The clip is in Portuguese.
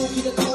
book, you